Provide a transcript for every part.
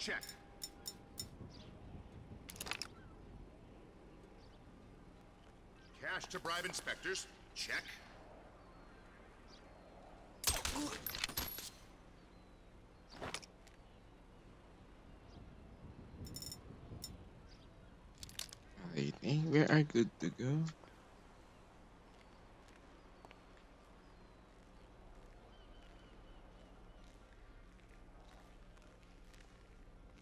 Check. Cash to bribe inspectors? Check. I think we are good to go.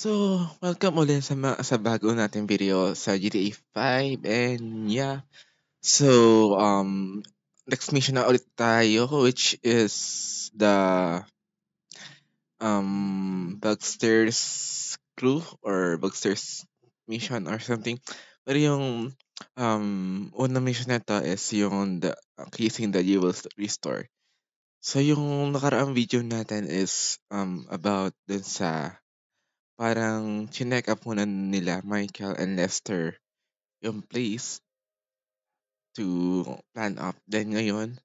So, welcome ulit sa, ma- sa bago nating video sa GTA 5 and yeah. So, um, next mission na ulit tayo which is the um Bugsters crew or Bugsters mission or something. Pero yung um unang mission na to is yung the casing the you will restore. So yung nakaraang video natin is um about dun sa parang chinek up muna nila Michael and Lester yung place to plan up. Then ngayon,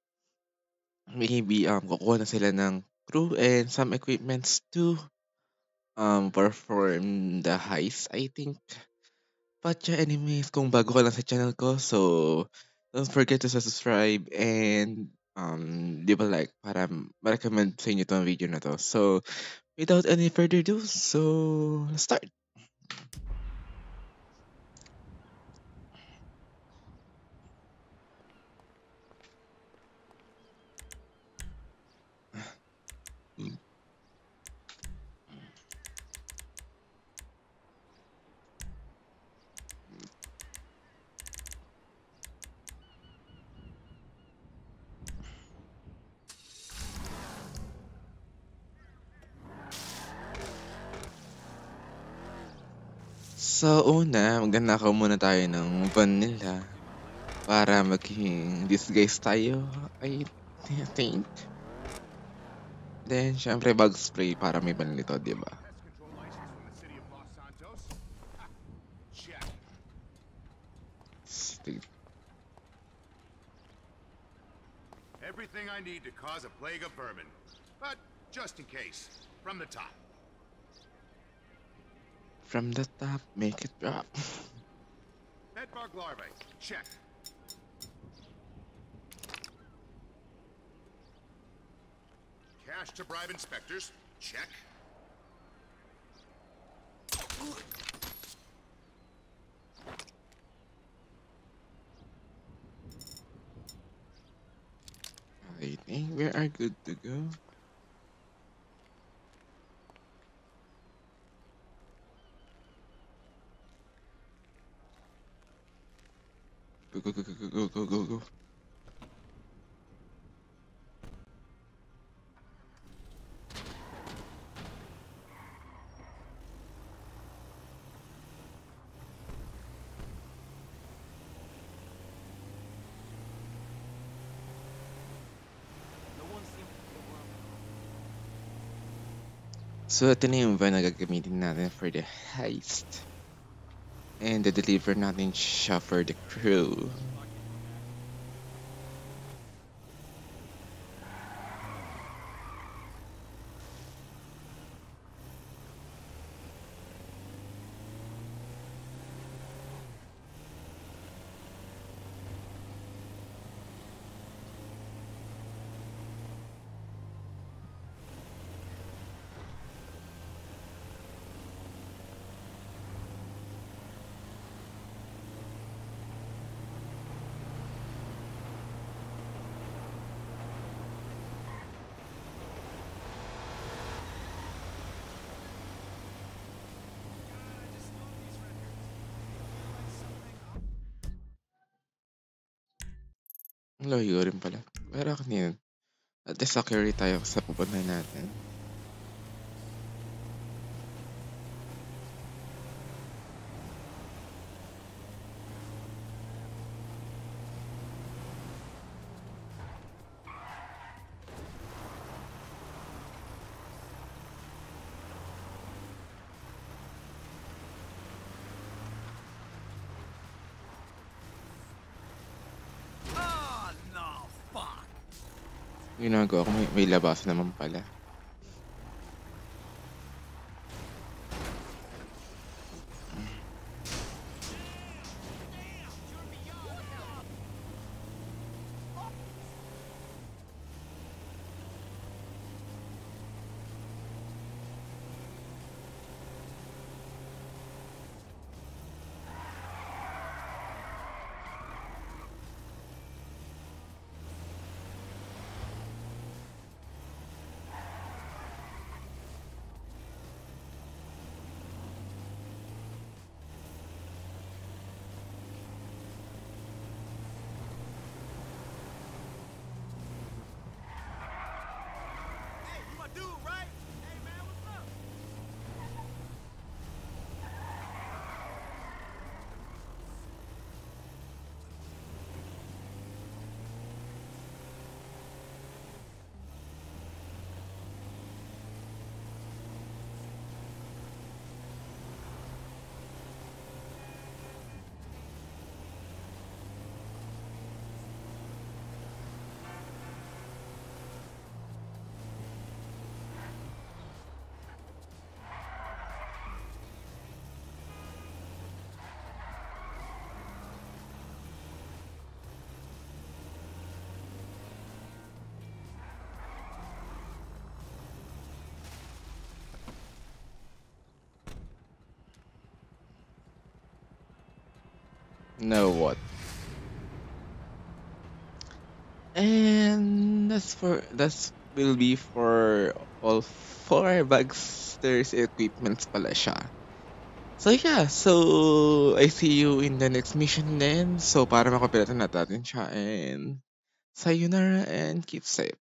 maybe um kukuha na sila ng crew and some equipments to um perform the heist, I think. But yeah, anyways, kung bago ka lang sa channel ko, so don't forget to subscribe and um, di ba like, para ma-recommend sa inyo tong video na to. So, without any further ado, so let's start. Sa una, magnanakaw muna tayo ng van nila para maging disguise tayo, I think. Then, syempre, bug spray para may ban nito, di ba? Everything I need to cause a plague of vermin. But just in case, from the top. From the top, make it drop. Bedbug larvae. Check. Cash to bribe inspectors? Check. I think we are good to go. Go, go, go, go, go, go, go, go. So, ito na yung van na gagamitin natin for the heist. And the-deliver natin siya for the crew. Layo rin pala. Pero kanina, at least security tayo sa pupunta natin. Ginagawa ko may, may labas naman pala. Hey, Now what? And that's for that's will be for all four Bugstars equipments pala siya. So yeah, so I see you in the next mission then. So para makompleto na natin siya and sayonara and keep safe.